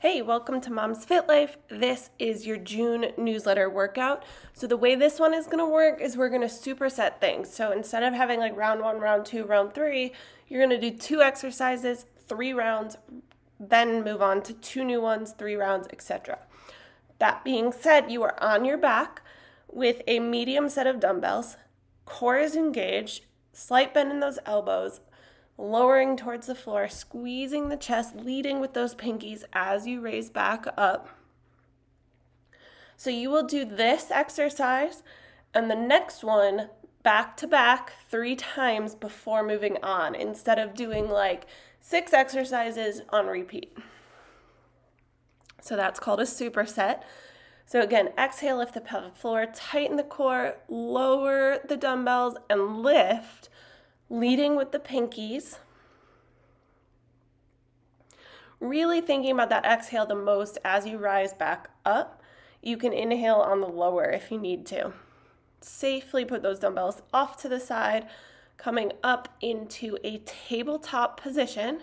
Hey, welcome to Mom's Fit Life. This is your June newsletter workout. So, the way this one is going to work is we're going to superset things. So, instead of having like round one, round two, round three, you're going to do two exercises, three rounds, then move on to two new ones, three rounds, etc. That being said, you are on your back with a medium set of dumbbells, core is engaged, slight bend in those elbows, lowering towards the floor, squeezing the chest, leading with those pinkies as you raise back up. So you will do this exercise and the next one back to back three times before moving on instead of doing like six exercises on repeat. So that's called a superset. So again, exhale, lift the pelvic floor, tighten the core, lower the dumbbells, and lift, leading with the pinkies. Really thinking about that exhale the most as you rise back up. You can inhale on the lower if you need to. Safely put those dumbbells off to the side, coming up into a tabletop position.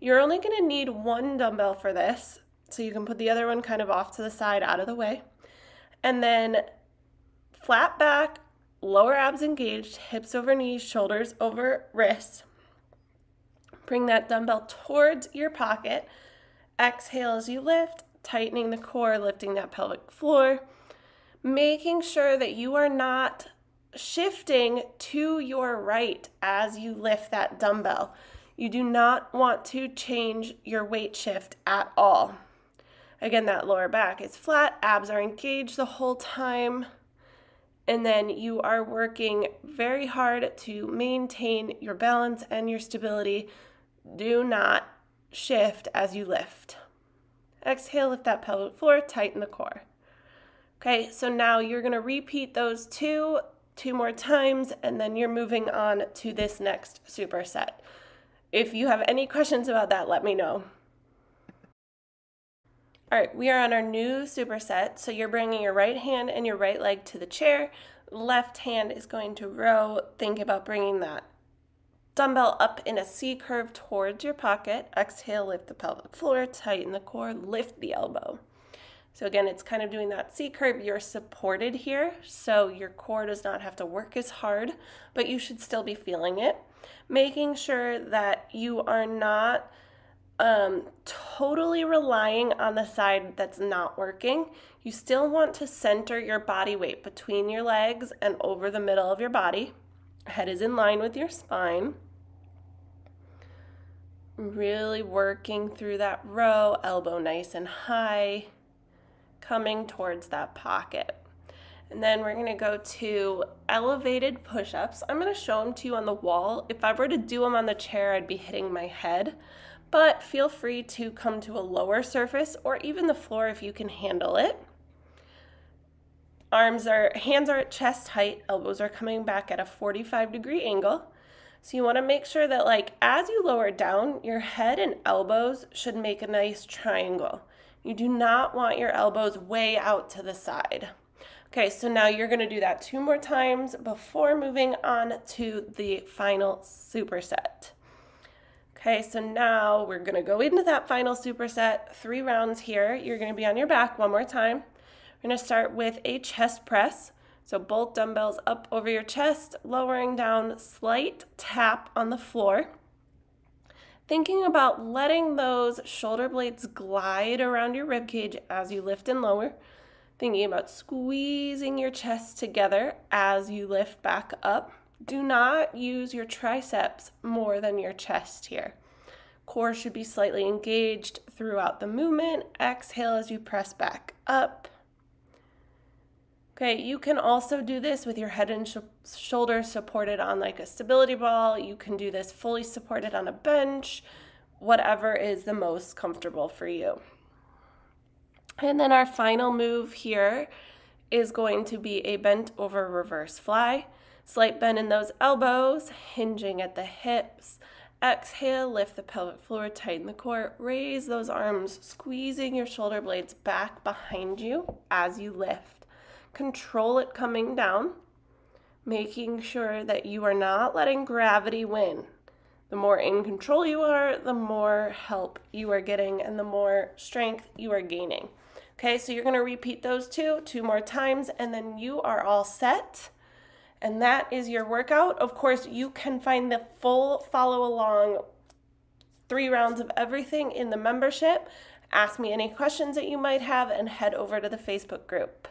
You're only going to need one dumbbell for this, so you can put the other one kind of off to the side out of the way. And then flat back, lower abs engaged, hips over knees, shoulders over wrists. Bring that dumbbell towards your pocket. Exhale as you lift, tightening the core, lifting that pelvic floor. Making sure that you are not shifting to your right as you lift that dumbbell. You do not want to change your weight shift at all. Again, that lower back is flat, abs are engaged the whole time. And then you are working very hard to maintain your balance and your stability do not shift as you lift. Exhale, lift that pelvic floor, tighten the core. Okay, so now you're gonna repeat those two, two more times, and then you're moving on to this next superset. If you have any questions about that, let me know. All right, we are on our new superset. So you're bringing your right hand and your right leg to the chair. Left hand is going to row. Think about bringing that Dumbbell up in a C curve towards your pocket. Exhale, lift the pelvic floor, tighten the core, lift the elbow. So again, it's kind of doing that C curve. You're supported here, so your core does not have to work as hard, but you should still be feeling it. Making sure that you are not um, totally relying on the side that's not working. You still want to center your body weight between your legs and over the middle of your body. Head is in line with your spine. Really working through that row, elbow nice and high, coming towards that pocket. And then we're gonna go to elevated push-ups. I'm gonna show them to you on the wall. If I were to do them on the chair, I'd be hitting my head, but feel free to come to a lower surface or even the floor if you can handle it. Arms are, hands are at chest height, elbows are coming back at a 45 degree angle. So you want to make sure that like as you lower down, your head and elbows should make a nice triangle. You do not want your elbows way out to the side. Okay, so now you're going to do that two more times before moving on to the final superset. Okay, so now we're to go into that final superset. Three rounds here. You're to be on your back one more time. We're to start with a chest press. So both dumbbells up over your chest, lowering down, slight tap on the floor. Thinking about letting those shoulder blades glide around your rib cage as you lift and lower. Thinking about squeezing your chest together as you lift back up. Do not use your triceps more than your chest here. Core should be slightly engaged throughout the movement. Exhale as you press back up. Okay, you can also do this with your head and sh shoulders supported on like a stability ball. You can do this fully supported on a bench, whatever is the most comfortable for you. And then our final move here is going to be a bent over reverse fly. Slight bend in those elbows, hinging at the hips. Exhale, lift the pelvic floor, tighten the core, raise those arms, squeezing your shoulder blades back behind you as you lift control it coming down, making sure that you are not letting gravity win. The more in control you are, the more help you are getting and the more strength you are gaining. Okay, so you're gonna repeat those two, two more times, and then you are all set. And that is your workout. Of course, you can find the full follow along three rounds of everything in the membership. Ask me any questions that you might have and head over to the Facebook group.